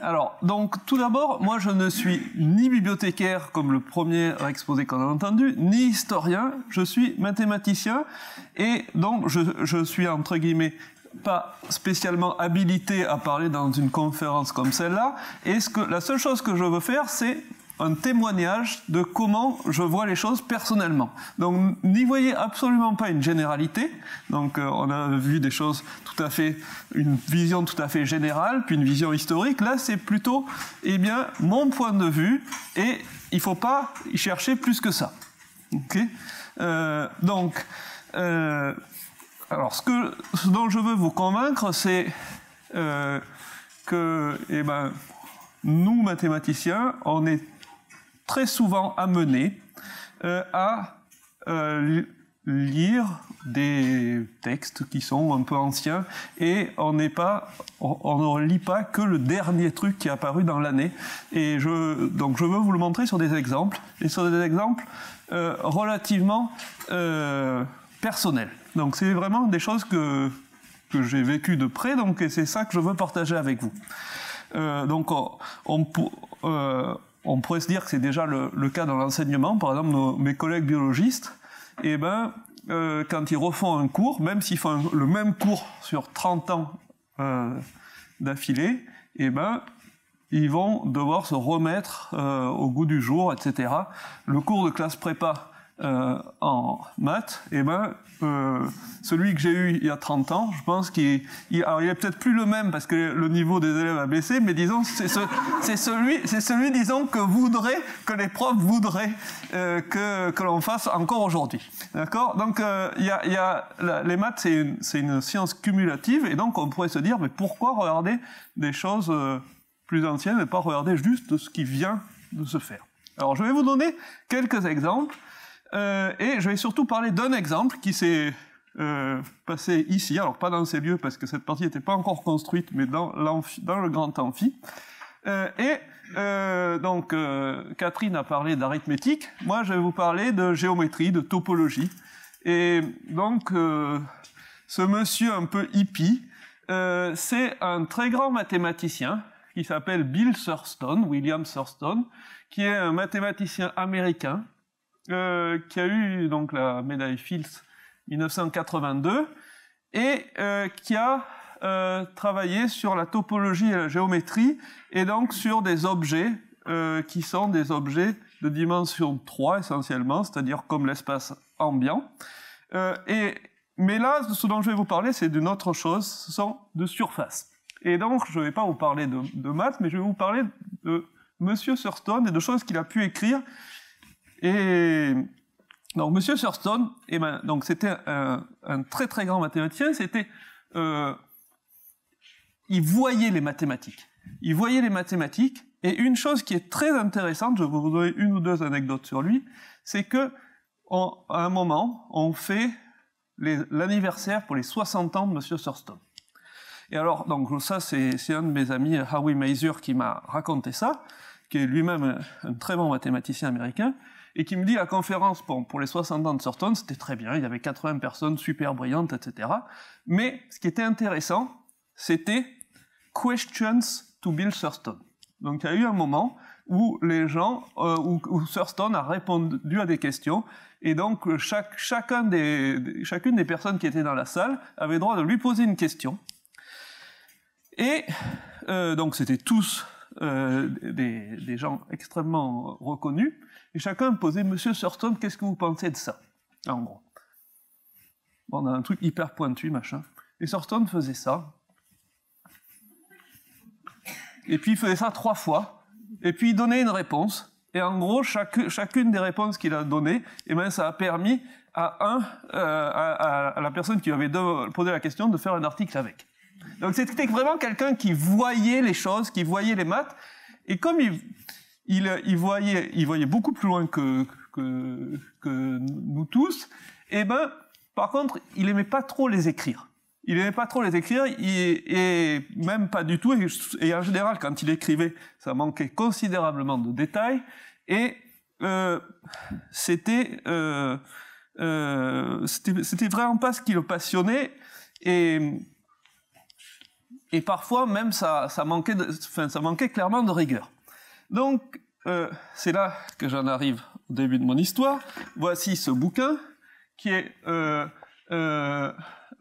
Alors, donc, tout d'abord, moi, je ne suis ni bibliothécaire, comme le premier exposé qu'on a entendu, ni historien, je suis mathématicien, et donc, je, je suis, entre guillemets, pas spécialement habilité à parler dans une conférence comme celle-là, et ce que, la seule chose que je veux faire, c'est un témoignage de comment je vois les choses personnellement. Donc n'y voyez absolument pas une généralité. Donc euh, on a vu des choses tout à fait, une vision tout à fait générale, puis une vision historique. Là c'est plutôt, eh bien, mon point de vue, et il faut pas y chercher plus que ça. Ok? Euh, Donc, euh, alors ce que, ce dont je veux vous convaincre, c'est que, eh ben, nous mathématiciens, on est très souvent amené euh, à euh, lire des textes qui sont un peu anciens et on n'est pas on, ne lit pas que le dernier truc qui est apparu dans l'année. Et je donc je veux vous le montrer sur des exemples et sur des exemples euh, relativement personnels. Donc c'est vraiment des choses que que j'ai vécues de près donc c'est ça que je veux partager avec vous. Donc on, on on pourrait se dire que c'est déjà le, cas dans l'enseignement. Par exemple, mes collègues biologistes, eh ben, euh, quand ils refont un cours, même s'ils font le même cours sur 30 ans euh, d'affilée, eh ben, ils vont devoir se remettre euh, au goût du jour, etc. Le cours de classe prépa euh, en maths, eh ben, euh, celui que j'ai eu il y a 30 ans, je pense qu'il il, est peut-être plus le même parce que le niveau des élèves a baissé, mais disons c'est ce, celui c'est celui disons que voudrait que les profs voudraient euh, que l'on fasse encore aujourd'hui. D'accord? Donc il y a, y a les maths c'est une, une science cumulative et donc on pourrait se dire mais pourquoi regarder des choses plus anciennes et pas regarder juste ce qui vient de se faire? Alors je vais vous donner quelques exemples. Euh, et je vais surtout parler d'un exemple qui s'est euh, passé ici, alors pas dans ces lieux parce que cette partie n'était pas encore construite, mais dans, dans le grand amphi. Euh, et euh, donc euh, Catherine a parlé d'arithmétique, moi je vais vous parler de géométrie, de topologie. Et donc euh, ce monsieur un peu hippie, c'est un très grand mathématicien qui s'appelle Bill Thurston, William Thurston, qui est un mathématicien américain euh, qui a eu donc la médaille Fields 1982 et euh, qui a euh, travaillé sur la topologie et la géométrie et donc sur des objets qui sont des objets de dimension 3 essentiellement, c'est-à-dire comme l'espace ambiant. Mais là, ce dont je vais vous parler, c'est d'une autre chose, ce sont de surface. Et donc, je ne vais pas vous parler de, de maths, mais je vais vous parler de Monsieur Thurston et de choses qu'il a pu écrire et donc Monsieur Thurston, donc c'était un, un, très très grand mathématicien. C'était, euh, il voyait les mathématiques. Il voyait les mathématiques. Et une chose qui est très intéressante, je vais vous donner une ou deux anecdotes sur lui, c'est que on, à un moment, on fait l'anniversaire pour les 60 ans de Monsieur Thurston. Et alors, donc ça, c'est un de mes amis, Howie Mazur, qui m'a raconté ça, qui est lui-même un très bon mathématicien américain et qui me dit la conférence pour, les 60 ans de Thornton, c'était très bien, il y avait 80 personnes super brillantes, etc. Mais ce qui était intéressant, c'était questions to Bill Thurston. Donc il y a eu un moment où les gens, euh, où, Thurston a répondu à des questions, et donc chaque, chacun des, chacune des personnes qui étaient dans la salle avait droit de lui poser une question. Et euh, donc c'était tous euh, des, gens extrêmement reconnus, et chacun posait Monsieur Thurston, qu'est-ce que vous pensez de ça? En gros. On a un truc hyper pointu, machin. Et Thurston faisait ça. Et puis il faisait ça trois fois. Et puis il donnait une réponse. Et en gros, chaque, chacune des réponses qu'il a données, eh ben, ça a permis à un, euh, à, la personne qui avait posé la question de faire un article avec. Donc c'était vraiment quelqu'un qui voyait les choses, qui voyait les maths. Et comme il, il, il, voyait, il voyait beaucoup plus loin que, que, nous tous. Et ben, par contre, il aimait pas trop les écrire. Il aimait pas trop les écrire, et même pas du tout. Et, en général, quand il écrivait, ça manquait considérablement de détails. Et euh, c'était euh, euh, c'était vraiment pas ce qui le passionnait. Et et parfois même ça, ça, manquait de, enfin, ça manquait clairement de rigueur. Donc euh, c'est là que j'en arrive au début de mon histoire. Voici ce bouquin qui est euh, euh,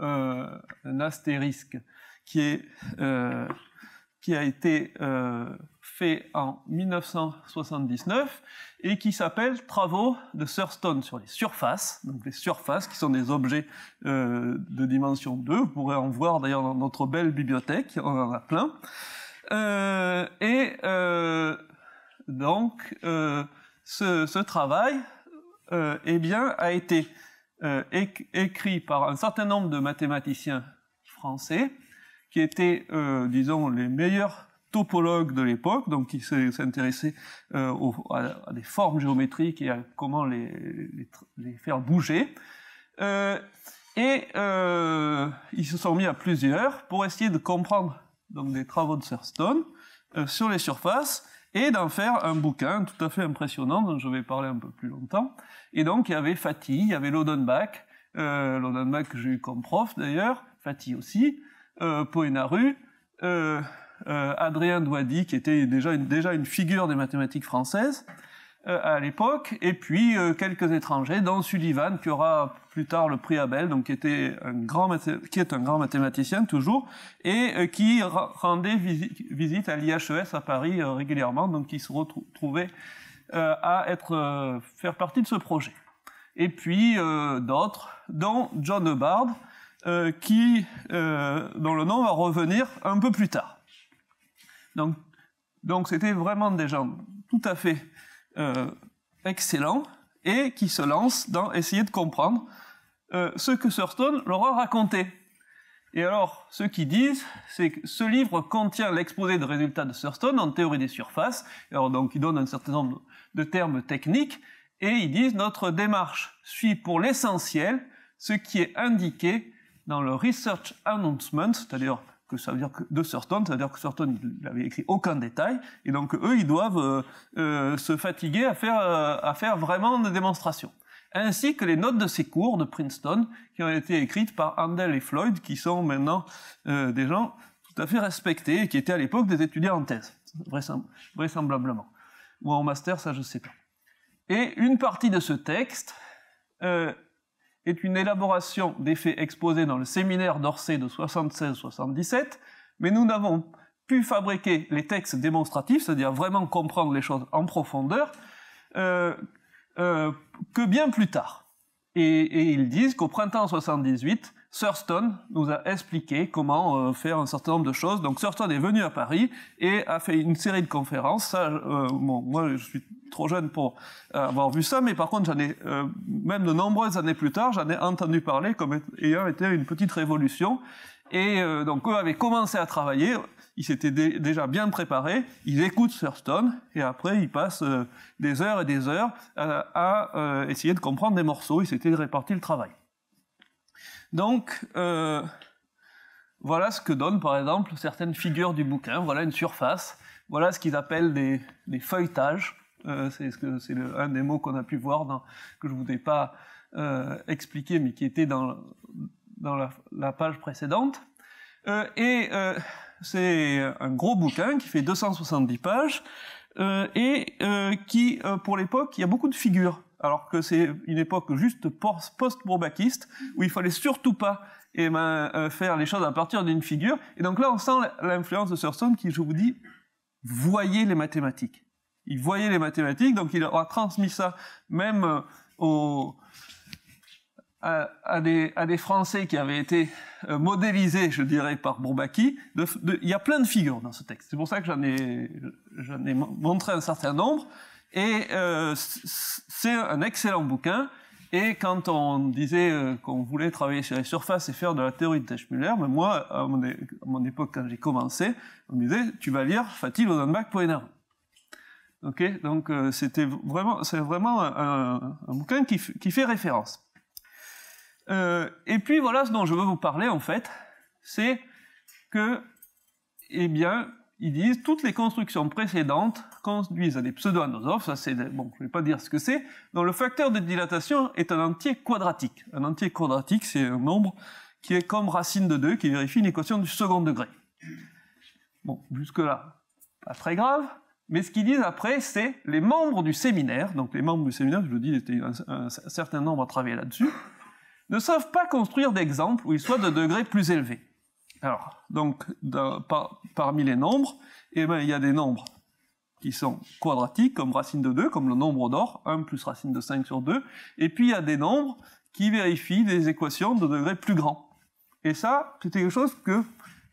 euh un astérisque qui, est, euh, qui a été euh, fait en 1979 et qui s'appelle Travaux de Thurston sur les surfaces. Donc les surfaces qui sont des objets euh, de dimension 2. Vous pourrez en voir d'ailleurs dans notre belle bibliothèque, on en a plein. Euh, et donc ce, ce, travail eh bien, a été écrit par un certain nombre de mathématiciens français qui étaient, disons, les meilleurs topologue de l'époque, donc qui s'intéressait euh, à, des formes géométriques et à comment les, faire bouger. Euh, et euh, ils se sont mis à plusieurs pour essayer de comprendre donc des travaux de Thurston euh, sur les surfaces et d'en faire un bouquin tout à fait impressionnant dont je vais parler un peu plus longtemps. Et donc il y avait Fatih, il y avait Lodenbach, euh, Lodenbach que j'ai eu comme prof d'ailleurs, Fatih aussi, euh, euh, euh, Adrien Douady, qui était déjà une, déjà une figure des mathématiques françaises euh, à l'époque, et puis euh, quelques étrangers, dont Sullivan, qui aura plus tard le prix Abel, donc qui était un grand qui est un grand mathématicien toujours, et qui rendait visite à l'IHES à Paris régulièrement, donc qui se retrouvait à être faire partie de ce projet. Et puis d'autres, dont John Hubbard, qui dont le nom va revenir un peu plus tard. Donc, donc c'était vraiment des gens tout à fait euh, excellents et qui se lancent dans essayer de comprendre euh, ce que Thurston leur a raconté. Et alors, ceux qui disent, c'est que ce livre contient l'exposé de résultats de Thurston en théorie des surfaces. Alors donc, ils donnent un certain nombre de termes techniques et ils disent notre démarche suit pour l'essentiel ce qui est indiqué dans le Research Announcement, c'est-à-dire que ça veut dire que de Surton, ça veut dire que Surton n'avait écrit aucun détail, et donc eux, ils doivent euh, euh, se fatiguer à faire, euh, à faire vraiment des démonstrations. Ainsi que les notes de ces cours de Princeton, qui ont été écrites par Handel et Floyd, qui sont maintenant des gens tout à fait respectés, et qui étaient à l'époque des étudiants en thèse, vraisemblablement. Ou en master, ça je sais pas. Et une partie de ce texte est une élaboration des faits exposés dans le séminaire d'Orsay de 76-77, mais nous n'avons pu fabriquer les textes démonstratifs, c'est-à-dire vraiment comprendre les choses en profondeur, euh, euh, que bien plus tard. Et, et ils disent qu'au printemps 78, Thurston nous a expliqué comment euh, faire un certain nombre de choses. Donc Thurston est venu à Paris et a fait une série de conférences. Ça, euh, bon, moi, je suis trop jeune pour avoir vu ça, mais par contre, j'en ai euh, même de nombreuses années plus tard, j'en ai entendu parler comme ayant été une petite révolution. Et donc eux avaient commencé à travailler, ils s'étaient déjà bien préparés, ils écoutent Thurston et après ils passent des heures et des heures à, à essayer de comprendre des morceaux. Ils s'étaient répartis le travail. Donc, euh, voilà ce que donnent par exemple certaines figures du bouquin. Voilà une surface. Voilà ce qu'ils appellent des, feuilletages. Euh, c'est ce un des mots qu'on a pu voir dans, que je ne vous ai pas euh, expliqué, mais qui était dans, dans la, page précédente. et c'est un gros bouquin qui fait 270 pages et qui, pour l'époque, il y a beaucoup de figures alors que c'est une époque juste post-bourbakiste, où il fallait surtout pas eh ben, euh, faire les choses à partir d'une figure. Et donc là, on sent l'influence de Thurston qui, je vous dis, voyait les mathématiques. Il voyait les mathématiques, donc il a transmis ça même euh, aux, à, des, Français qui avaient été euh, modélisés, je dirais, par Bourbaki. il y a plein de figures dans ce texte. C'est pour ça que j'en ai, ai montré un certain nombre. Et euh, c'est un excellent bouquin. Et quand on disait euh, qu'on voulait travailler sur les surfaces et faire de la théorie de Teschmüller, mais moi, à mon, époque, quand j'ai commencé, on me disait, tu vas lire Fatih Lodenbach Poenaru. Ok, donc euh, c'était vraiment, c'est vraiment un, bouquin qui, fait référence. et puis voilà ce dont je veux vous parler en fait, c'est que, eh bien, ils disent toutes les constructions précédentes conduisent à des pseudo-anosophes, ça c'est, bon, je vais pas dire ce que c'est, dont le facteur de dilatation est un entier quadratique. Un entier quadratique, c'est un nombre qui est comme racine de 2, qui vérifie une équation du second degré. Bon, jusque-là, pas très grave. Mais ce qu'ils disent après, c'est les membres du séminaire, donc les membres du séminaire, je vous dis, il y a un, un, certain nombre à travailler là-dessus, ne savent pas construire d'exemples où ils soient de degrés plus élevés. Alors, donc, par, parmi les nombres, eh ben, il y a des nombres qui sont quadratiques, comme racine de 2, comme le nombre d'or, 1 plus racine de 5 sur 2, et puis il y a des nombres qui vérifient des équations de degrés plus grands. Et ça, c'était quelque chose que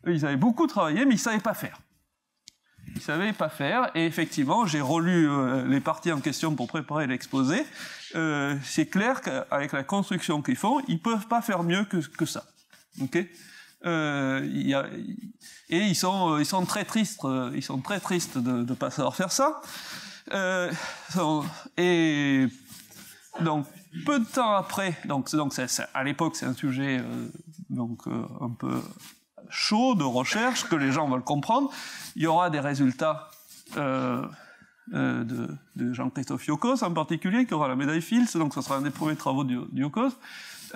ils avaient beaucoup travaillé, mais ils ne savaient pas faire. Ils ne savaient pas faire, et effectivement, j'ai relu euh, les parties en question pour préparer l'exposé. Euh, c'est clair qu'avec la construction qu'ils font, ils peuvent pas faire mieux que, que ça. Ok? Euh, et ils sont, ils sont très tristes, ils sont très tristes de ne pas savoir faire ça. Euh, et donc peu de temps après, donc à l'époque c'est un sujet euh, euh, un peu chaud de recherche que les gens veulent comprendre. Il y aura des résultats euh, euh, de, de Jean-Christophe Yokos en particulier, qui aura la médaille Fields, donc ce sera un des premiers travaux du, du Yokos.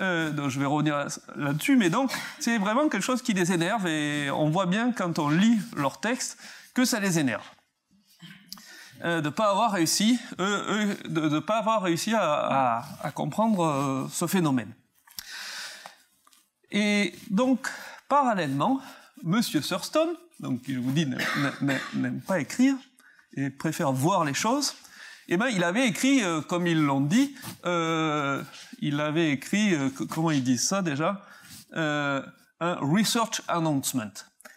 Euh, je vais revenir là-dessus, mais donc c'est vraiment quelque chose qui les énerve et on voit bien quand on lit leurs textes que ça les énerve. Euh, de pas avoir réussi, euh, de ne pas avoir réussi à, comprendre ce phénomène. Et donc, parallèlement, Monsieur Thurston, donc je vous dis n'aime pas écrire et préfère voir les choses, eh ben il avait écrit, comme ils l'ont dit, il avait écrit, euh, comment ils disent ça déjà, euh, un research announcement.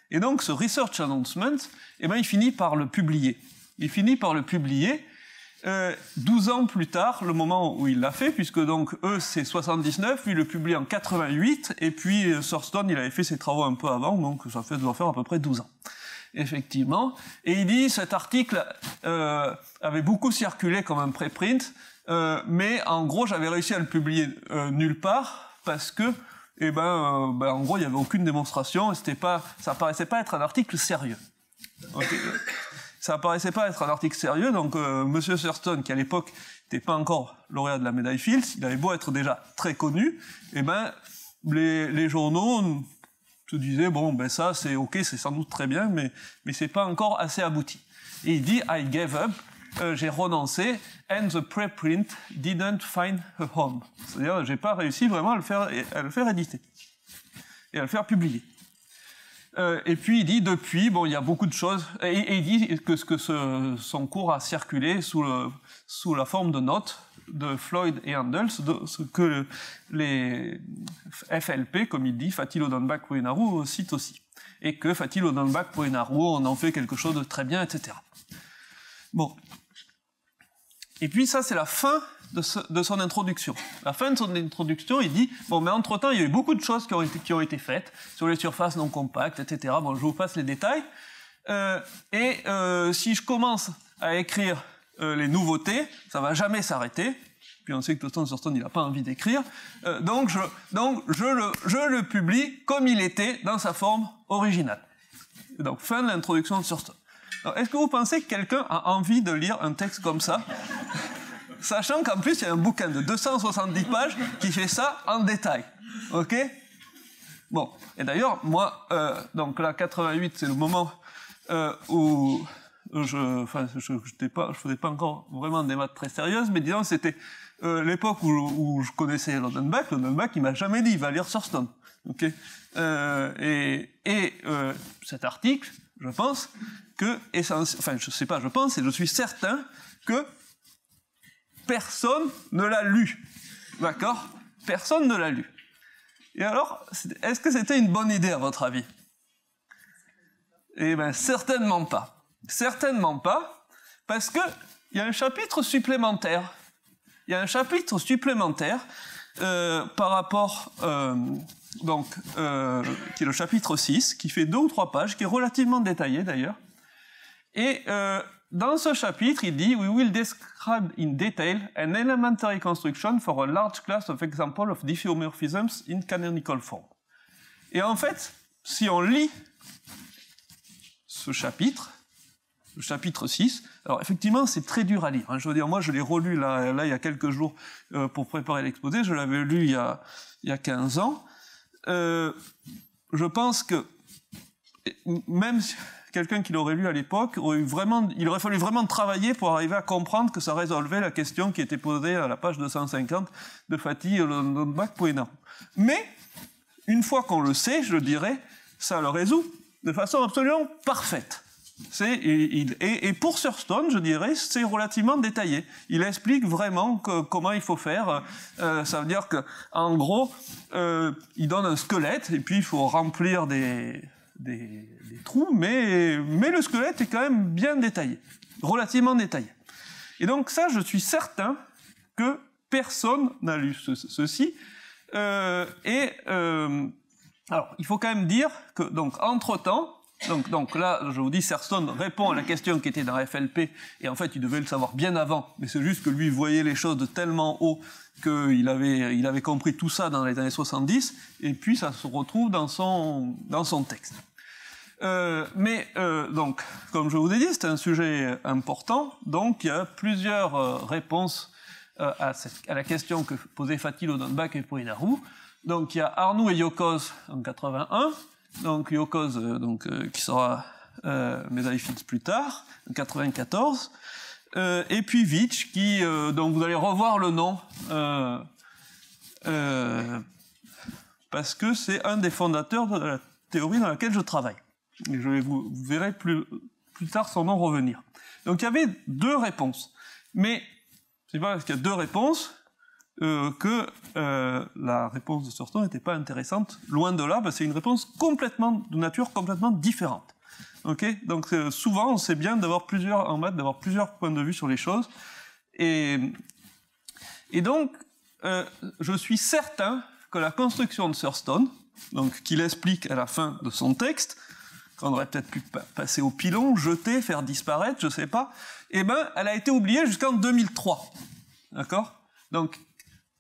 Et donc ce research announcement, eh ben il finit par le publier. Il finit par le publier euh, 12 ans plus tard, le moment où il l'a fait, puisque donc eux c'est 79, lui il le publie en 88, et puis euh, il avait fait ses travaux un peu avant, donc ça fait doit faire à peu près 12 ans. Effectivement. Et il dit cet article euh, avait beaucoup circulé comme un préprint, euh, mais en gros j'avais réussi à le publier euh, nulle part parce que eh ben, euh, ben, en gros il y avait aucune démonstration, c'était pas, ça paraissait pas être un article sérieux. Okay ça paraissait pas être un article sérieux, donc Monsieur Thurston, qui à l'époque n'était pas encore lauréat de la médaille Fields, il avait beau être déjà très connu, eh ben les, les journaux se disaient bon ben ça c'est ok, c'est sans doute très bien, mais mais c'est pas encore assez abouti. Et il dit I gave up, euh, j'ai renoncé, and the preprint didn't find a home. C'est-à-dire j'ai pas réussi vraiment à le faire à le faire éditer et à le faire publier. Euh, et puis il dit depuis, bon, il y a beaucoup de choses, et, il dit que, que son cours a circulé sous, sous la forme de notes de Floyd et Handels, de, ce que les FLP, comme il dit, Fatih Odenbach Poenaru, cite aussi. Et que Fatih Odenbach Poenaru, on en fait quelque chose de très bien, etc. Bon. Et puis ça, c'est la fin de, son introduction. La fin de son introduction, il dit bon, mais entre temps, il y a eu beaucoup de choses qui ont été, faites sur les surfaces non compactes, etc. Bon, je vous passe les détails. Euh, et euh, si je commence à écrire euh, les nouveautés, ça va jamais s'arrêter. Puis on sait que Toston Thurston, il n'a pas envie d'écrire. Donc, je, le, je le publie comme il était dans sa forme originale. Donc, fin de l'introduction de Thurston. Est-ce que vous pensez que quelqu'un a envie de lire un texte comme ça? Sachant qu'en plus, il y a un bouquin de 270 pages qui fait ça en détail. OK? Bon. Et d'ailleurs, moi, euh, donc là, 88, c'est le moment euh, où je, enfin, je, je je faisais pas encore vraiment des maths très sérieuses, mais disons, c'était euh, l'époque où, je connaissais Londenbach. Londenbach, il m'a jamais dit, il va lire Thurston. OK? Et, et cet article, je pense enfin, je sais pas, je pense et je suis certain que personne ne l'a lu. D'accord? Personne ne l'a lu. Et alors, est-ce que c'était une bonne idée à votre avis? Eh bien, certainement pas. Certainement pas, parce que il y a un chapitre supplémentaire. Il y a un chapitre supplémentaire euh, par rapport, euh, donc, euh, qui est le chapitre 6, qui fait deux ou trois pages, qui est relativement détaillé d'ailleurs. Et euh, dans ce chapitre, il dit We will describe in detail an elementary construction for a large class of examples of diffeomorphisms in canonical form. Et en fait, si on lit ce chapitre, le chapitre 6, alors effectivement, c'est très dur à lire. Hein. Je veux dire, moi, je l'ai relu là, là, il y a quelques jours euh, pour préparer l'exposé. Je l'avais lu il y a, il y a 15 ans. Euh, je pense que même quelqu'un qui l'aurait lu à l'époque, il aurait fallu vraiment travailler pour arriver à comprendre que ça résolvait la question qui était posée à la page 250 de Fatih Londonbach Poena. Mais, une fois qu'on le sait, je dirais, ça le résout de façon absolument parfaite. Et, et, pour Surstone, je dirais, c'est relativement détaillé. Il explique vraiment comment il faut faire. Euh, ça veut dire que, en gros, euh, il donne un squelette et puis il faut remplir des, trous, mais, le squelette est quand même bien détaillé, relativement détaillé. Et donc ça, je suis certain que personne n'a lu ceci. Euh, et alors, il faut quand même dire que donc entre temps, donc, donc là, je vous dis, Serstone répond à la question qui était dans FLP, et en fait, il devait le savoir bien avant, mais c'est juste que lui voyait les choses de tellement haut qu'il avait, il avait compris tout ça dans les années 70, et puis ça se retrouve dans son, dans son texte. Euh, mais euh, donc, comme je vous ai dit, c'est un sujet important, donc il y a plusieurs euh, réponses euh, à, la question que posait Fatih Odonbach et Poinaru. Donc il y a Arnoux et Yokos en 81, donc Yokoz, donc, qui sera médaille Fields plus tard, en 94. Euh, et puis Vitch, qui, donc vous allez revoir le nom, parce que c'est un des fondateurs de la théorie dans laquelle je travaille. Et je vais vous, vous verrez plus, plus tard son nom revenir. Donc il y avait deux réponses. Mais c'est pas parce qu'il y a deux réponses euh, que euh, la réponse de Sorton n'était pas intéressante. Loin de là, c'est une réponse complètement de nature complètement différente. Donc euh, souvent, c'est bien d'avoir plusieurs en maths, d'avoir plusieurs points de vue sur les choses. Et, donc, je suis certain que la construction de Thurston, donc qu'il explique à la fin de son texte, qu'on aurait peut-être pu passer au pilon, jeter, faire disparaître, je sais pas, eh ben, elle a été oubliée jusqu'en 2003. D'accord? Donc,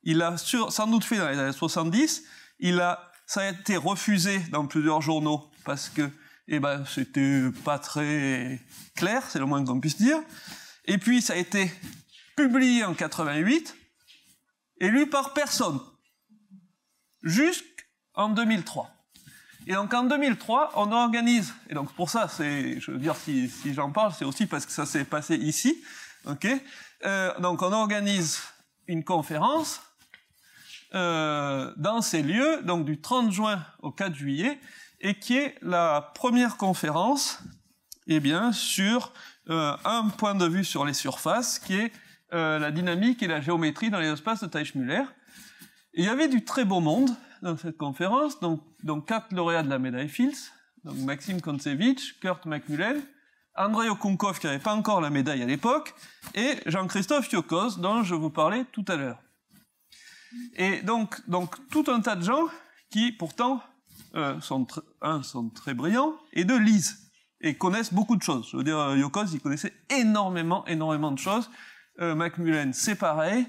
il a sans doute fait dans les années 70. Il a, ça a été refusé dans plusieurs journaux parce que, eh ben, c'était pas très clair, c'est le moins qu'on puisse dire. Et puis, ça a été publié en 88 et lu par personne jusqu'en 2003. Et donc en 2003, on organise, et donc pour ça, c'est, je veux dire, si, j'en parle, c'est aussi parce que ça s'est passé ici, ok? Euh, Donc on organise une conférence euh, dans ces lieux, donc du 30 juin au 4 juillet, et qui est la première conférence, eh bien, sur euh, un point de vue sur les surfaces, qui est euh, la dynamique et la géométrie dans les espaces de Teichmüller. il y avait du très beau monde dans cette conférence, donc, quatre lauréats de la médaille Fields, donc Maxime Kontsevich, Kurt McMullen, Andrei Okunkov qui n'avait pas encore la médaille à l'époque, et Jean-Christophe Yokos, dont je vous parlais tout à l'heure. Et donc, donc tout un tas de gens qui pourtant euh, sont, un, sont très brillants et deux lisent et connaissent beaucoup de choses. Je veux dire, euh, Yokos, il connaissait énormément, énormément de choses. Euh, c'est pareil.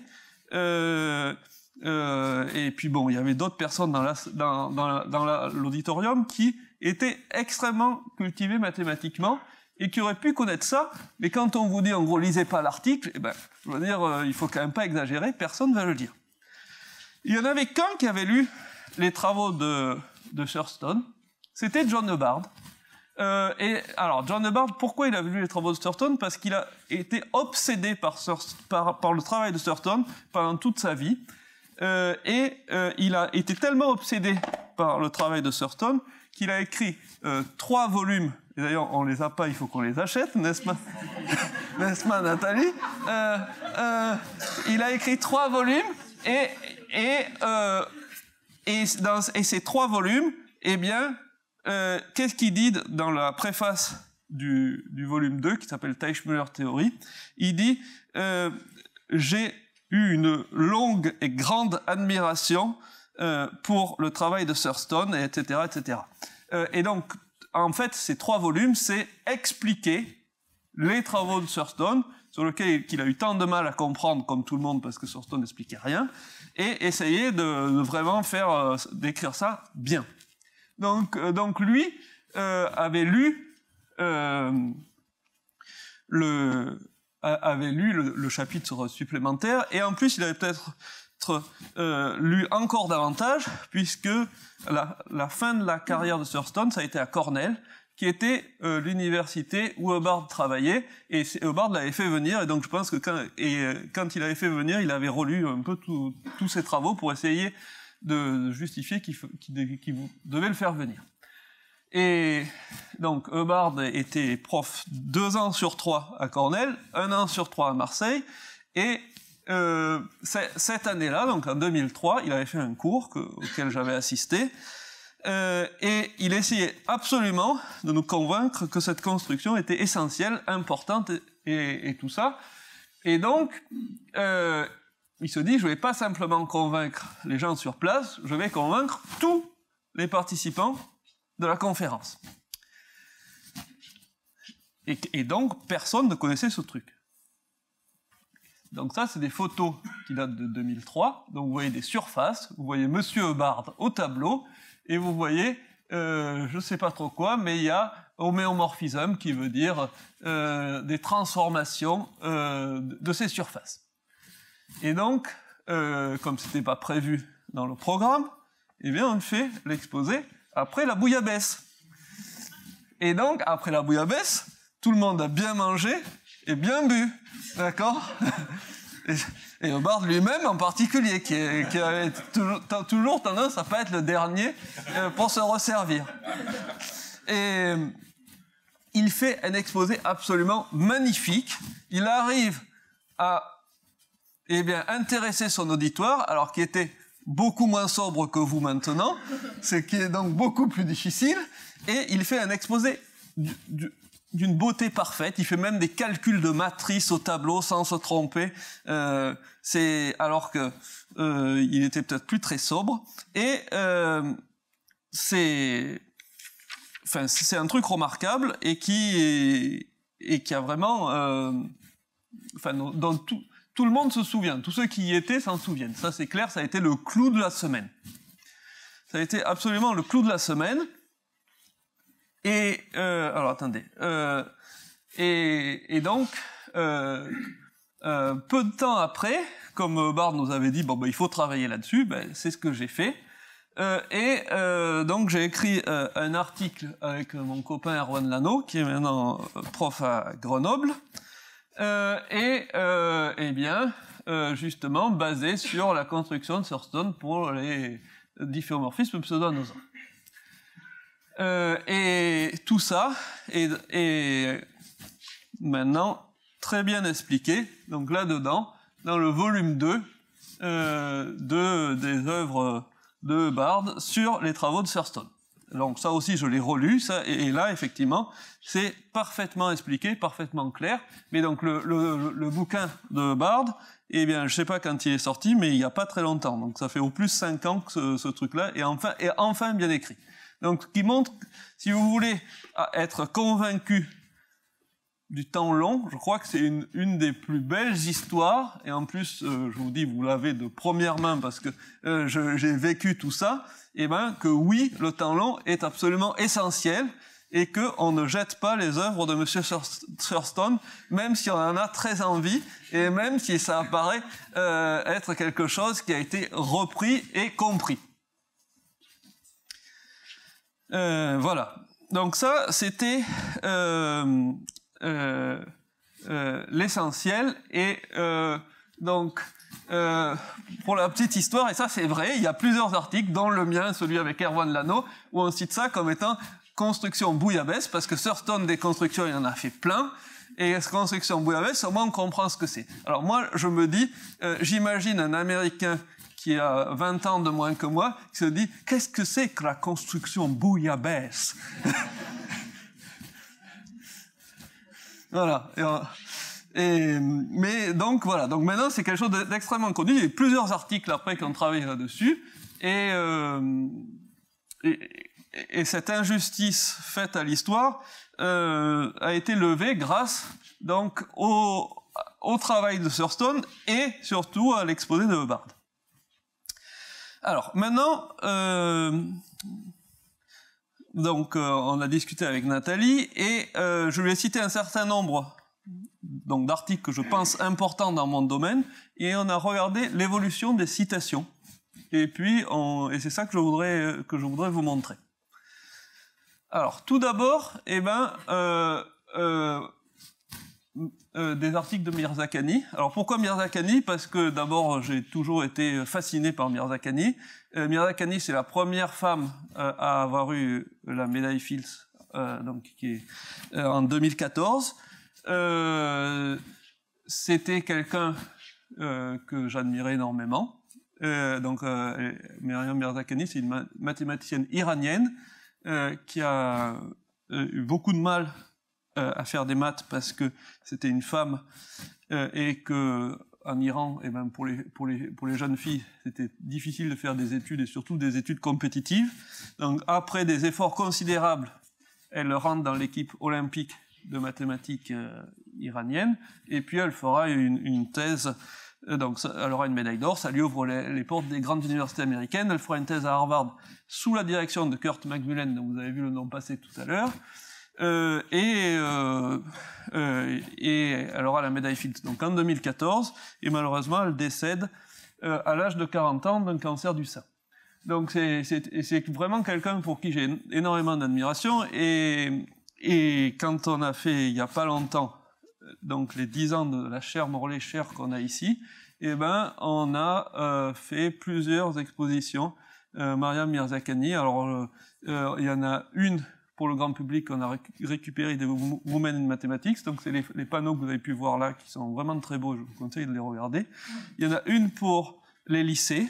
Euh, euh, et puis bon, il y avait d'autres personnes dans, la, dans, dans, l'auditorium qui étaient extrêmement cultivées mathématiquement et qui auraient pu connaître ça. Mais quand on vous dit en gros lisez pas l'article, eh ben, je veux dire, euh, il faut quand même pas exagérer. Personne ne va le dire. Il y en avait qu'un qui avait lu les travaux de, de Thurston, c'était John Hubbard. Euh, et alors, John Hubbard, pourquoi il avait lu les travaux de Thurston? Parce qu'il a été obsédé par, le travail de Thurston pendant toute sa vie. Euh, et euh, il a été tellement obsédé par le travail de Thurston qu'il a écrit euh, trois volumes. Et d'ailleurs, on les a pas, il faut qu'on les achète, n'est-ce pas? Nathalie? Il a écrit trois volumes et et, et, dans, et ces trois volumes, eh bien, qu'est-ce qu'il dit dans la préface du, volume 2, qui s'appelle Teichmüller Theorie? Il dit J'ai eu une longue et grande admiration euh, pour le travail de Thurston, etc., etc. Euh, et donc, en fait, ces trois volumes, c'est expliquer les travaux de Thurston, sur lesquels il a eu tant de mal à comprendre, comme tout le monde, parce que Thurston n'expliquait rien, et essayer de, vraiment faire euh, d'écrire ça bien. Donc, donc lui avait lu le avait lu le, chapitre supplémentaire. Et en plus il avait peut-être euh, lu encore davantage puisque la, fin de la carrière de Thurston ça a été à Cornell qui était euh, l'université où Hubbard travaillait, et Hubbard l'avait fait venir, et donc je pense que quand, et, euh, quand il avait fait venir, il avait relu un peu tous ses travaux pour essayer de justifier qu'il devait le faire venir. Et donc Hubbard était prof deux ans sur trois à Cornell, un an sur trois à Marseille, et euh, cette année-là, donc en 2003, il avait fait un cours auquel j'avais assisté, euh, et il essayait absolument de nous convaincre que cette construction était essentielle, importante et, tout ça. Et donc, euh, il se dit, je vais pas simplement convaincre les gens sur place, je vais convaincre tous les participants de la conférence. Et, donc, personne ne connaissait ce truc. Donc ça, c'est des photos qui datent de 2003. Donc vous voyez des surfaces, vous voyez Monsieur Hubbard au tableau, et vous voyez, euh, je ne sais pas trop quoi, mais il y a homéomorphisme qui veut dire euh, des transformations euh, de ces surfaces. Et donc, comme ce n'était pas prévu dans le programme, eh bien on fait l'exposé après la bouillabaisse. Et donc, après la bouillabaisse, tout le monde a bien mangé et bien bu. D'accord? Et Hubbard lui-même en particulier, qui, avait toujours, tendance à pas être le dernier euh, pour se resservir. Et il fait un exposé absolument magnifique. Il arrive à eh bien, intéresser son auditoire, alors qui était beaucoup moins sobre que vous maintenant, ce qui est donc beaucoup plus difficile, et il fait un exposé du, d'une beauté parfaite. Il fait même des calculs de matrices au tableau sans se tromper. Euh, c'est alors que euh, il était peut-être plus très sobre. Et euh, c'est, un truc remarquable et qui est, et qui a vraiment, euh, enfin, dans tout, tout le monde se souvient. Tous ceux qui y étaient s'en souviennent. Ça, c'est clair. Ça a été le clou de la semaine. Ça a été absolument le clou de la semaine. Et euh, alors attendez. Euh, et, donc euh, peu de temps après, comme Bard nous avait dit, bon ben il faut travailler là-dessus, ben, c'est ce que j'ai fait. Et donc j'ai écrit un article avec mon copain Erwan Lano, qui est maintenant prof à Grenoble, et eh bien justement basé sur la construction de Thurston pour les difféomorphismes pseudo-anosants. Euh, et tout ça est, maintenant très bien expliqué. Donc là-dedans, dans le volume 2 euh, de, des œuvres de Bard sur les travaux de Thurston. Donc ça aussi, je l'ai relu, ça, et, là, effectivement, c'est parfaitement expliqué, parfaitement clair. Mais donc le, le, le bouquin de Bard, eh bien, je sais pas quand il est sorti, mais il n'y a pas très longtemps. Donc ça fait au plus 5 ans que ce, ce truc-là est enfin, est enfin bien écrit. Donc, qui montre, si vous voulez être convaincu du temps long, je crois que c'est une, des plus belles histoires, et en plus, euh, je vous dis, vous l'avez de première main parce que euh, j'ai vécu tout ça, et eh ben que oui, le temps long est absolument essentiel, et qu'on ne jette pas les œuvres de M. Thurston, même si on en a très envie, et même si ça apparaît euh, être quelque chose qui a été repris et compris. Voilà. Donc ça, c'était l'essentiel. Et euh, donc, pour la petite histoire, et ça c'est vrai, il y a plusieurs articles, dont le mien, celui avec Erwan Lano, où on cite ça comme étant construction bouillabaisse, parce que Thurston des constructions, il en a fait plein. Et construction bouillabaisse, au moins on comprend ce que c'est. Alors moi, je me dis, j'imagine un Américain qui a 20 ans de moins que moi, qui se dit qu'est-ce que c'est que la construction bouillabaisse? Voilà. Et, mais donc voilà. Donc maintenant c'est quelque chose d'extrêmement connu. Il y a plusieurs articles après qui ont travaillé là-dessus. Et, euh, et, et, cette injustice faite à l'histoire euh, a été levée grâce donc au, au travail de Thurston et surtout à l'exposé de Hubbard. Alors maintenant, euh, donc euh, on a discuté avec Nathalie et euh, je lui ai cité un certain nombre donc d'articles que je pense importants dans mon domaine et on a regardé l'évolution des citations et puis on, et c'est ça que je voudrais que je voudrais vous montrer. Alors, tout d'abord, eh ben, euh, euh, euh, des articles de Mirzakhani. Alors, pourquoi Mirzakhani Parce que d'abord, j'ai toujours été fasciné par Mirzakhani. Euh, Mirzakhani, c'est la première femme euh, à avoir eu la médaille Fields, donc qui est en 2014. C'était quelqu'un que j'admirais énormément. donc, Myriam Mirzakhani, c'est une mathématicienne iranienne euh, qui a euh, eu beaucoup de mal euh, à faire des maths parce que c'était une femme et que en Iran, et même pour les, pour les, pour les jeunes filles, c'était difficile de faire des études et surtout des études compétitives. Donc après des efforts considérables, elle rentre dans l'équipe olympique de mathématiques iranienne et puis elle fera une, thèse euh, donc elle aura une médaille d'or, ça lui ouvre les, portes des grandes universités américaines. Elle fera une thèse à Harvard sous la direction de Kurt McMullen, dont vous avez vu le nom passer tout à l'heure. Euh, et, euh, euh, et elle aura la médaille Fields donc en 2014, et malheureusement elle décède euh, à l'âge de 40 ans d'un cancer du sein. Donc c'est vraiment quelqu'un pour qui j'ai énormément d'admiration, et, quand on a fait il n'y a pas longtemps donc les 10 ans de la chaire Morlaix chaire qu'on a ici, eh ben on a euh, fait plusieurs expositions. Euh, Mariam Mirzakhani, alors euh, euh, il y en a une pour le grand public qu'on a récupéré des Women in Mathematics, donc c'est les, panneaux que vous avez pu voir là qui sont vraiment très beaux, je vous conseille de les regarder. Il y en a une pour les lycées,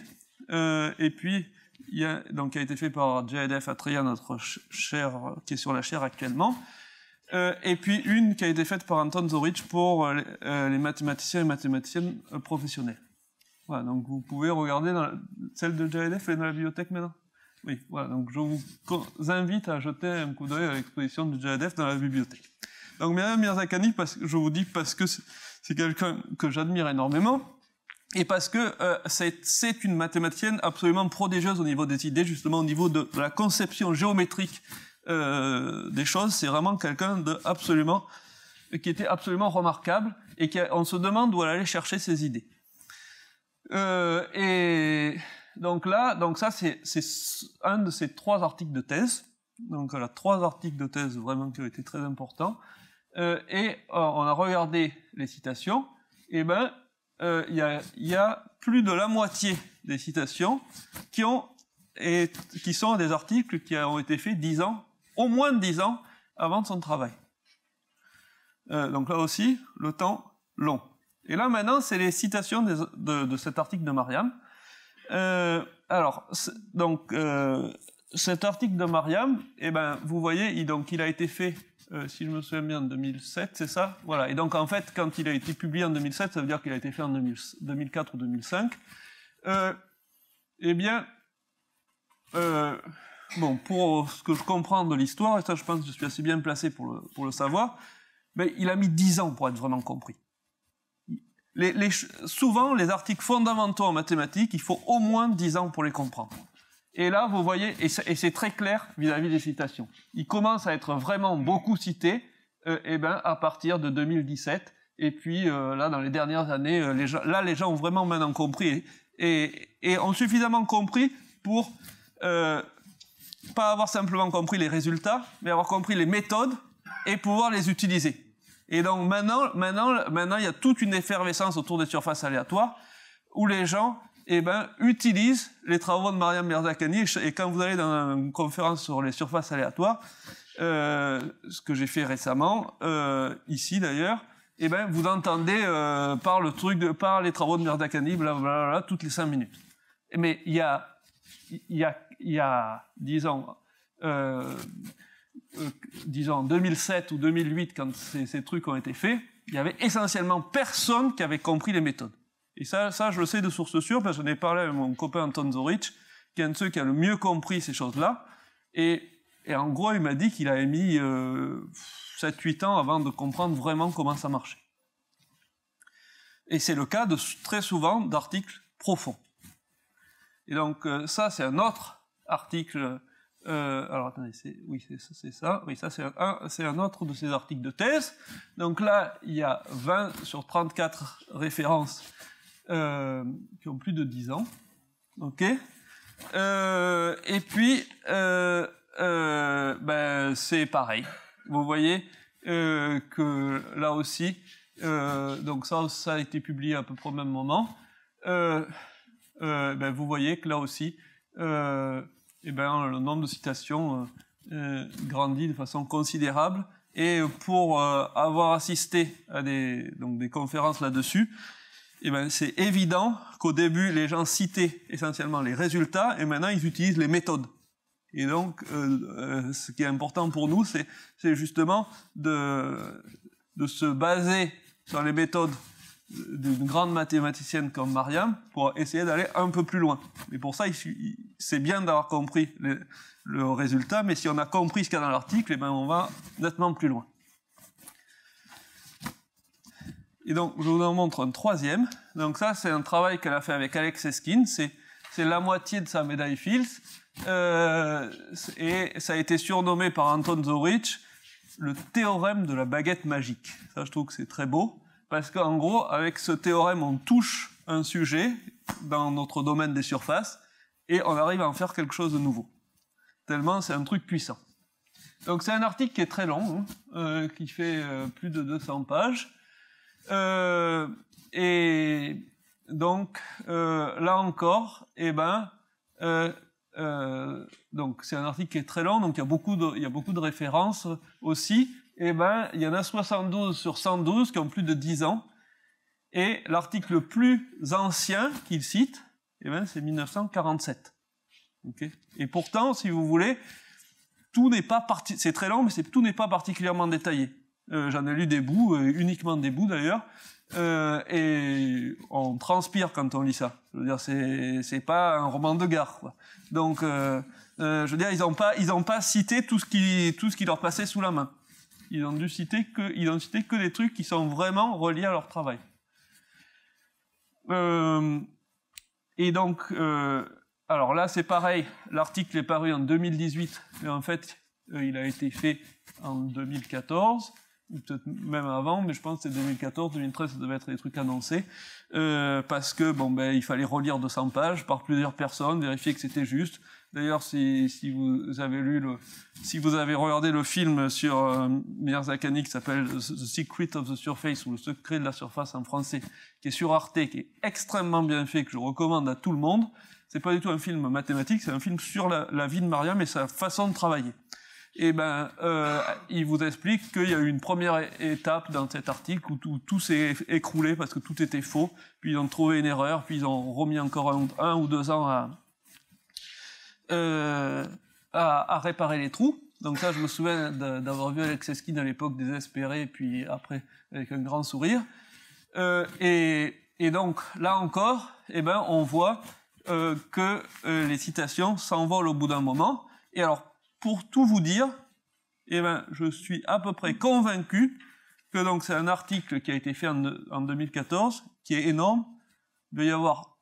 et puis il y a, donc qui a été fait par JDF Atria, notre chaire qui est sur la chaire actuellement. Euh, et puis une qui a été faite par Anton Zorich pour euh, euh, les mathématiciens et mathématiciennes professionnels. Voilà, donc vous pouvez regarder celle de JLF est dans la bibliothèque maintenant. Oui, voilà, donc je vous invite à jeter un coup d'œil à l'exposition de JLF dans la bibliothèque. Donc Myriam Mirzakhani, parce je vous dis parce que c'est quelqu'un que j'admire énormément et parce que euh, c'est une mathématicienne absolument prodigieuse au niveau des idées, justement au niveau de, la conception géométrique euh, des choses. C'est vraiment quelqu'un de qui était absolument remarquable et qui on se demande où elle allait chercher ses idées. Euh, et donc là, donc ça c'est un de ces trois articles de thèse. Donc voilà, trois articles de thèse vraiment qui ont été très importants. Euh, et euh, on a regardé les citations. Et ben euh, il y, a, plus de la moitié des citations qui ont et qui sont des articles qui ont été faits dix ans au moins dix ans avant de son travail. Donc là aussi, le temps long. Et là maintenant, c'est les citations de, de, cet article de Mariam. Euh, alors, donc euh, cet article de Mariam, eh ben, vous voyez, il, a été fait, euh, si je me souviens bien, en 2007, c'est ça? Voilà. Et donc en fait, quand il a été publié en 2007, ça veut dire qu'il a été fait en 2004 ou 2005. Euh, eh bien, bon, pour ce que je comprends de l'histoire, et ça je pense que je suis assez bien placé pour le, pour le savoir, mais il a mis dix ans pour être vraiment compris. Souvent, les articles fondamentaux en mathématiques, il faut au moins dix ans pour les comprendre. Et là, vous voyez, et c'est très clair vis-à-vis des citations. Il commence à être vraiment beaucoup cité, euh, et eh ben, à partir de 2017. Et puis euh, là, dans les dernières années, euh, là, les gens ont vraiment maintenant compris et, et ont suffisamment compris pour euh, pas avoir simplement compris les résultats, mais avoir compris les méthodes et pouvoir les utiliser. Et donc maintenant, maintenant, maintenant, il y a toute une effervescence autour des surfaces aléatoires où les gens, eh ben, utilisent les travaux de Mariam Mirzakhani. Et quand vous allez dans une conférence sur les surfaces aléatoires, euh, ce que j'ai fait récemment, euh, ici d'ailleurs, eh ben, vous entendez euh, par le truc de, les travaux de Mirzakhani, blablabla, toutes les cinq minutes. Mais il y a, il y a il y a, disons, euh, disons 2007 ou 2008, quand ces, ces, trucs ont été faits, il y avait essentiellement personne qui avait compris les méthodes. Et ça, ça je le sais de source sûre, parce que j'en ai parlé avec mon copain Anton Zorich, qui est un de ceux qui a le mieux compris ces choses-là. Et, et, en gros, il m'a dit qu'il avait mis euh, 7-8 ans avant de comprendre vraiment comment ça marchait. Et c'est le cas de très souvent d'articles profonds. Et donc euh, ça, c'est un autre article. Euh, alors attendez, oui, c'est, ça. Oui, ça c'est un, autre de ces articles de thèse. Donc là, il y a 20 sur 34 références euh, qui ont plus de 10 ans. Ok. Euh, et puis, ben, c'est pareil. Vous voyez que là aussi, donc ça, ça a été publié à peu près au même moment. Ben, vous voyez que là aussi, eh ben, le nombre de citations grandit de façon considérable. Et pour avoir assisté à des, donc des conférences là-dessus, eh ben, c'est évident qu'au début, les gens citaient essentiellement les résultats et maintenant ils utilisent les méthodes. Et donc, euh, euh, ce qui est important pour nous, c'est justement de, de se baser sur les méthodes d'une grande mathématicienne comme Mariam pour essayer d'aller un peu plus loin. Et pour ça, c'est bien d'avoir compris le résultat, mais si on a compris ce qu'il y a dans l'article, eh ben on va nettement plus loin. Et donc, je vous en montre un troisième. Donc ça, c'est un travail qu'elle a fait avec Alex Eskin. C'est la moitié de sa médaille Fields. Euh, et ça a été surnommé par Anton Zorich le théorème de la baguette magique. Ça, je trouve que c'est très beau. Parce qu'en gros, avec ce théorème, on touche un sujet dans notre domaine des surfaces et on arrive à en faire quelque chose de nouveau. Tellement c'est un truc puissant. Donc c'est un article qui est très long, hein, euh, qui fait euh, plus de 200 pages. Euh, et donc là encore, eh ben, donc c'est un article qui est très long, donc il y a beaucoup de références aussi. Eh ben, il y en a 72 sur 112 qui ont plus de 10 ans. Et l'article le plus ancien qu'il cite, eh ben, c'est 1947. Okay et pourtant, si vous voulez, tout n'est pas parti, c'est très long, mais tout n'est pas particulièrement détaillé. Euh, j'en ai lu des bouts, euh, uniquement des bouts d'ailleurs, euh, et on transpire quand on lit ça. Je veux dire, c'est pas un roman de gare. Donc, je veux dire, ils n'ont pas ils ont pas cité tout ce qui tout ce qui leur passait sous la main. Ils ont dû citer que cité que des trucs qui sont vraiment reliés à leur travail. et donc, alors là, c'est pareil. L'article est paru en 2018, mais en fait, il a été fait en 2014 peut-être même avant, mais je pense que c'est 2014, 2013, ça devait être des trucs annoncés, euh, parce que bon ben il fallait relire 200 pages par plusieurs personnes, vérifier que c'était juste. D'ailleurs, si, si vous avez lu le, si vous avez regardé le film sur euh, Mierzakani qui s'appelle The Secret of the Surface ou le secret de la surface en français, qui est sur Arte, qui est extrêmement bien fait, que je recommande à tout le monde. C'est pas du tout un film mathématique, c'est un film sur la, vie de Mariam et sa façon de travailler et eh ben, euh, il vous explique qu'il y a eu une première étape dans cet article où tout, s'est écroulé parce que tout était faux, puis ils ont trouvé une erreur, puis ils ont remis encore un, ou deux ans à, euh, à, réparer les trous. Donc ça, je me souviens d'avoir vu Alex Eskin à l'époque désespéré, puis après avec un grand sourire. Euh, et, donc là encore, eh ben, on voit euh, que les citations s'envolent au bout d'un moment. Et alors pour tout vous dire, eh ben, je suis à peu près convaincu que c'est un article qui a été fait en, en 2014, qui est énorme. Il doit y avoir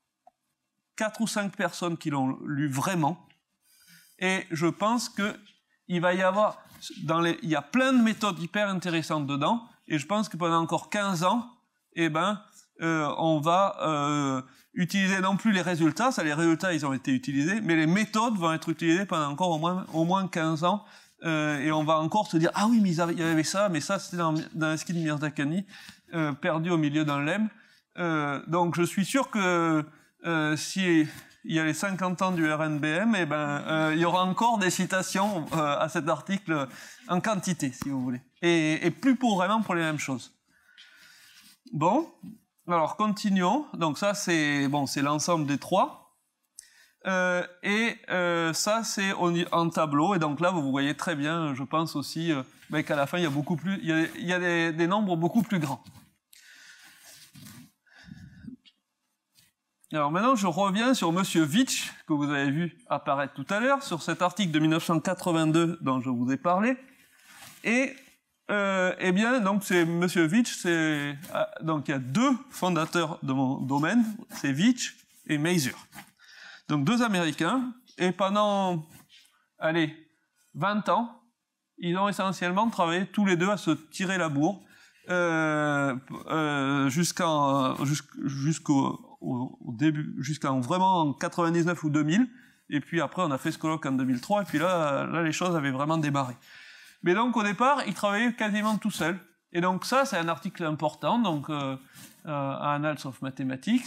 quatre ou cinq personnes qui l'ont lu vraiment. Et je pense que il va y avoir, dans les, il y a plein de méthodes hyper intéressantes dedans. Et je pense que pendant encore 15 ans, eh ben, euh, on va euh, utiliser non plus les résultats, ça les résultats ils ont été utilisés, mais les méthodes vont être utilisées pendant encore au moins, au moins 15 ans, euh, et on va encore se dire, ah oui, mais il y avait ça, mais ça c'était dans, dans la ski de Mirzakani, euh, perdu au milieu d'un lemme. Euh, donc je suis sûr que euh, si il y a les 50 ans du RNBM, et eh ben, euh, il y aura encore des citations euh, à cet article en quantité, si vous voulez. Et, plus pour vraiment pour les mêmes choses. Bon, alors continuons. Donc ça c'est bon, l'ensemble des trois. Euh, et ça c'est en tableau. Et donc là vous voyez très bien, je pense aussi, ben, qu'à la fin il y a beaucoup plus, il y a, des, nombres beaucoup plus grands. Alors maintenant je reviens sur Monsieur Vitch que vous avez vu apparaître tout à l'heure sur cet article de 1982 dont je vous ai parlé. Et euh, eh bien, donc c'est Monsieur Vitch, c'est ah, donc il y a deux fondateurs de mon domaine, c'est Vitch et Mazur. Donc deux Américains, et pendant, allez, 20 ans, ils ont essentiellement travaillé tous les deux à se tirer la bourre euh, euh, jusqu'au au, début, jusqu'en vraiment en 99 ou 2000. Et puis après, on a fait ce colloque en 2003, et puis là, là, les choses avaient vraiment démarré. Mais donc au départ, il travaillait quasiment tout seul. Et donc ça, c'est un article important, donc euh, euh, Annals of Mathematics.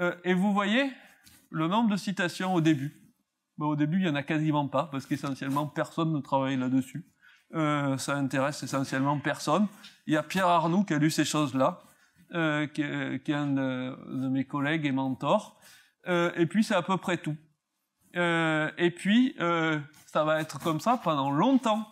Euh, et vous voyez le nombre de citations au début. Au début, il y en a quasiment pas, parce qu'essentiellement personne ne travaille là-dessus. Euh, ça intéresse essentiellement personne. Il y a Pierre Arnoux qui a lu ces choses-là, euh, qui, est un de, mes collègues et mentors. Euh, et puis c'est à peu près tout. et puis ça va être comme ça pendant longtemps.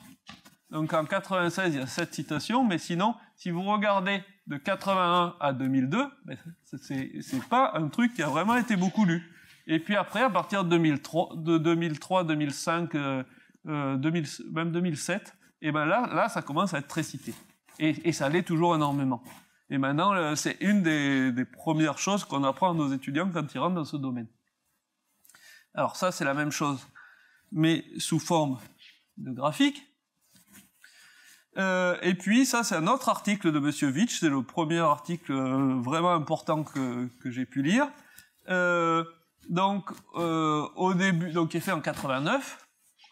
Donc en 96, il y a sept citations, mais sinon, si vous regardez de 81 à 2002, ben, c'est pas un truc qui a vraiment été beaucoup lu. Et puis après, à partir de 2003, de 2003 2005, euh, 2000, même 2007, et ben là, là, ça commence à être très cité. Et, et ça l'est toujours énormément. Et maintenant, euh, c'est une des, premières choses qu'on apprend à nos étudiants quand ils rentrent dans ce domaine. Alors ça, c'est la même chose, mais sous forme de graphique. Euh, et puis ça, c'est un autre article de Monsieur Vitch. C'est le premier article euh, vraiment important que, j'ai pu lire. Donc au début, donc qui est fait en 89.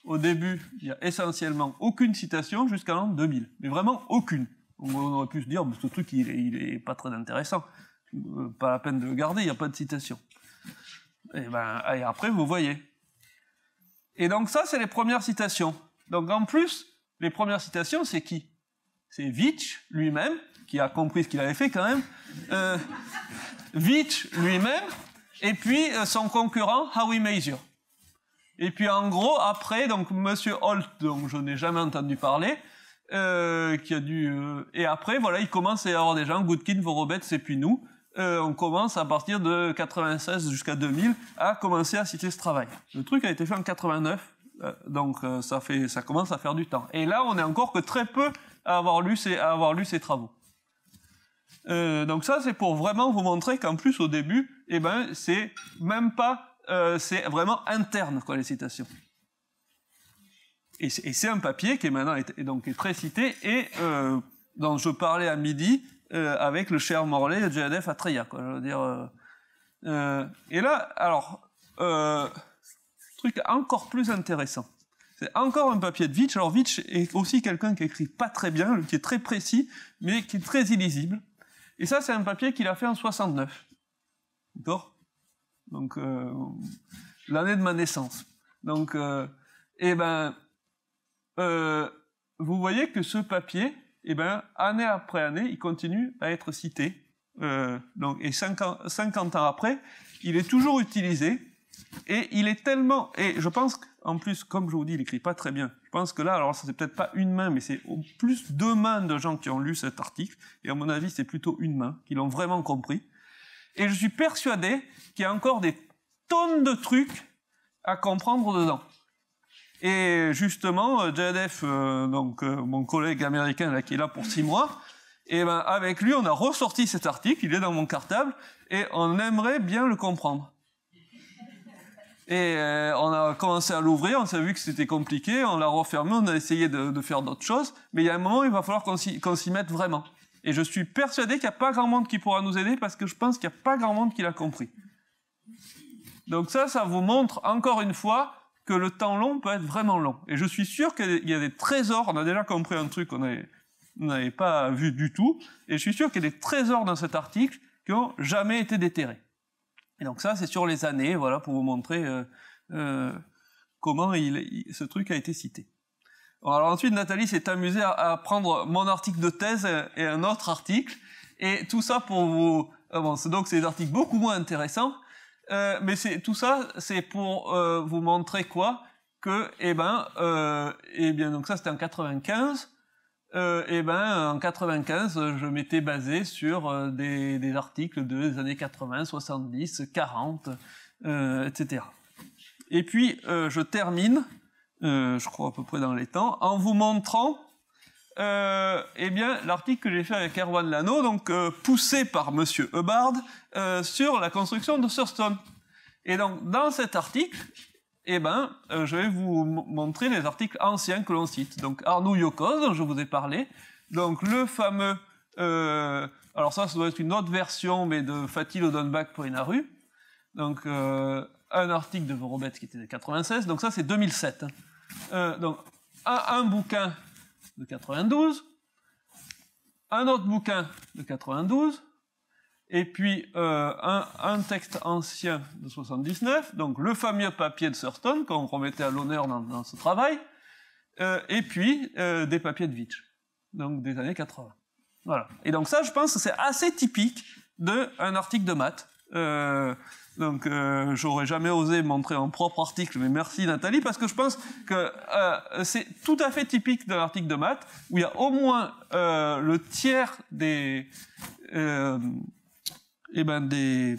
Au début, il y a essentiellement aucune citation jusqu'à l'an 2000, mais vraiment aucune. On aurait pu se dire, ce truc, il pas très intéressant. Euh, pas la peine de le garder, il n'y a pas de citation. Et ben, et après, vous voyez. Et donc ça, c'est les premières citations. Donc en plus, les premières citations, c'est qui? C'est Vitch lui-même, qui a compris ce qu'il avait fait quand même. Euh, lui-même, et puis euh, son concurrent, Howie Mazur. Et puis en gros, après, donc Monsieur Holt, dont je n'ai jamais entendu parler, euh, qui a dû... Euh, et après, voilà, il commence à y avoir des gens, Goodkin, Vorobet, et puis nous, euh, on commence à partir de 96 jusqu'à 2000 à commencer à citer ce travail. Le truc a été fait en 89, euh, donc euh, ça fait, ça commence à faire du temps. Et là, on est encore que très peu à avoir lu ces, à avoir lu ces travaux. Donc ça, c'est pour vraiment vous montrer qu'en plus au début, eh ben, c'est même pas, c'est vraiment interne quoi les citations. Et c'est un papier qui est maintenant donc est très cité et euh, dont je parlais à midi euh, avec le cher Morley de JDF à Treya, quoi. Je veux dire. et là, alors truc encore plus intéressant. C'est encore un papier de Vitch. Alors Vitch est aussi quelqu'un qui écrit pas très bien, qui est très précis, mais qui est très illisible. Et ça, c'est un papier qu'il a fait en 69. D'accord? Donc, euh, l'année de ma naissance. Donc, euh, eh ben, euh, vous voyez que ce papier, eh ben, année après année, il continue à être cité. Euh, et 50, 50 ans après, il est toujours utilisé et il est tellement, et je pense qu'en plus, comme je vous dis, il écrit pas très bien. Je pense que là, alors ça c'est peut-être pas une main, mais c'est au plus deux mains de gens qui ont lu cet article. Et à mon avis, c'est plutôt une main, qui l'ont vraiment compris. Et je suis persuadé qu'il y a encore des tonnes de trucs à comprendre dedans. Et justement, euh, JDF, euh, donc euh, mon collègue américain là, qui est là pour six mois, et ben avec lui, on a ressorti cet article. Il est dans mon cartable et on aimerait bien le comprendre. Et on a commencé à l'ouvrir, on s'est vu que c'était compliqué, on l'a refermé, on a essayé de, faire d'autres choses, mais il y a un moment, il va falloir qu'on s'y mette vraiment. Et je suis persuadé qu'il n'y a pas grand monde qui pourra nous aider parce que je pense qu'il n'y a pas grand monde qui l'a compris. Donc ça, ça vous montre encore une fois que le temps long peut être vraiment long. Et je suis sûr qu'il y a des trésors, on a déjà compris un truc qu'on n'avait pas vu du tout, et je suis sûr qu'il y a des trésors dans cet article qui n'ont jamais été déterrés. Et donc ça, c'est sur les années, voilà, pour vous montrer euh, euh, comment il, ce truc a été cité. Alors ensuite, Nathalie s'est amusée à, à, prendre mon article de thèse et un autre article, et tout ça pour vous... Euh, bon, donc c'est des articles beaucoup moins intéressants, euh, mais c'est tout ça, c'est pour euh, vous montrer quoi Que, eh ben, eh bien, donc ça c'était en 95, euh, et ben en 95, je m'étais basé sur euh, des, des, articles des années 80, 70, 40, euh, etc. Et puis euh, je termine, euh, je crois à peu près dans les temps, en vous montrant eh bien l'article que j'ai fait avec Erwan Lano, donc poussé par Monsieur Hubbard, sur la construction de Thurston. Et donc dans cet article, eh ben, euh, je vais vous montrer les articles anciens que l'on cite. Donc Arnaud Yokos, dont je vous ai parlé. Donc le fameux, euh, alors ça, ça doit être une autre version, mais de Fatih Odonbach pour. Donc euh, un article de Vorobet qui était de 96. Donc ça, c'est 2007. Hein. Euh, donc un, bouquin de 92, un autre bouquin de 92, et puis euh, un, texte ancien de 79, donc le fameux papier de Thurston qu'on remettait à l'honneur dans, dans, ce travail, euh, et puis euh, des papiers de Vitch, donc des années 80. Voilà. Et donc ça, je pense que c'est assez typique d'un article de maths. Donc euh, j'aurais jamais osé montrer un propre article, mais merci Nathalie, parce que je pense que euh, c'est tout à fait typique d'un article de maths, où il y a au moins euh, le tiers des, euh, eh ben des,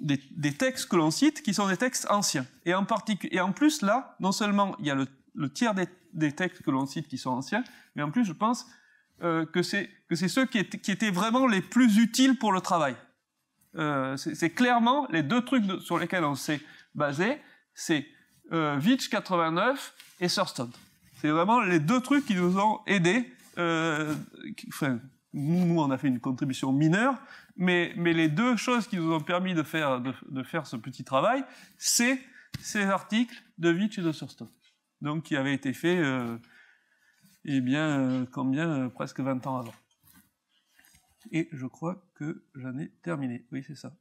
des, des, textes que l'on cite qui sont des textes anciens. Et en, et en plus, là, non seulement il y a le, le tiers des, des, textes que l'on cite qui sont anciens, mais en plus, je pense euh, que c'est ceux qui, étaient, qui étaient vraiment les plus utiles pour le travail. Euh, c'est clairement les deux trucs sur lesquels on s'est basé, c'est euh, Vitch 89 et Thurston. C'est vraiment les deux trucs qui nous ont aidés. Euh, enfin, nous, on a fait une contribution mineure, mais, les deux choses qui nous ont permis de faire, ce petit travail, c'est ces articles de Vitch et de Thurston. Donc, qui avaient été faits, euh, eh bien, combien Presque 20 ans avant. Et je crois que j'en ai terminé. Oui, c'est ça.